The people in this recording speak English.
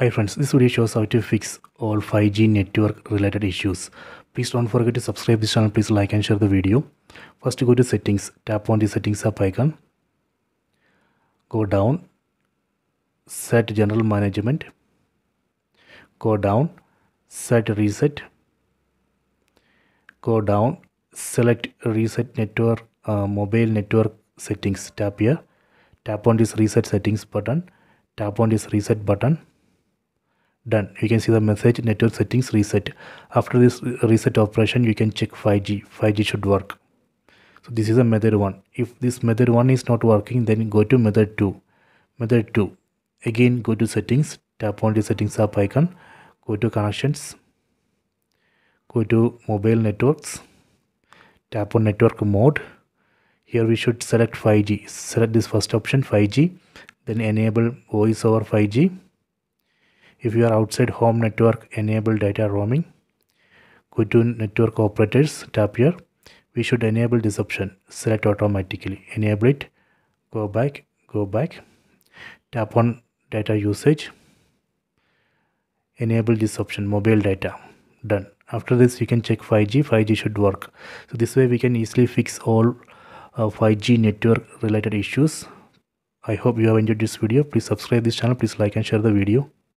Hi friends, this video shows how to fix all 5G network related issues. Please don't forget to subscribe this channel. Please like and share the video. First go to settings. Tap on the settings app icon. Go down. Set general management. Go down. Set reset. Go down. Select reset network uh, mobile network settings. Tap here. Tap on this reset settings button. Tap on this reset button done. You can see the message network settings reset. After this reset operation you can check 5g 5g should work. So this is a method one. If this method one is not working then go to method two. Method two. Again go to settings tap on the settings app icon. Go to connections. Go to mobile networks. Tap on network mode. Here we should select 5g select this first option 5g then enable voice over 5g if you are outside home network enable data roaming go to network operators tap here. We should enable this option. Select automatically. Enable it. Go back go back. Tap on data usage. Enable this option mobile data. Done. After this you can check 5g 5g should work. So this way we can easily fix all uh, 5g network related issues. I hope you have enjoyed this video. Please subscribe this channel. Please like and share the video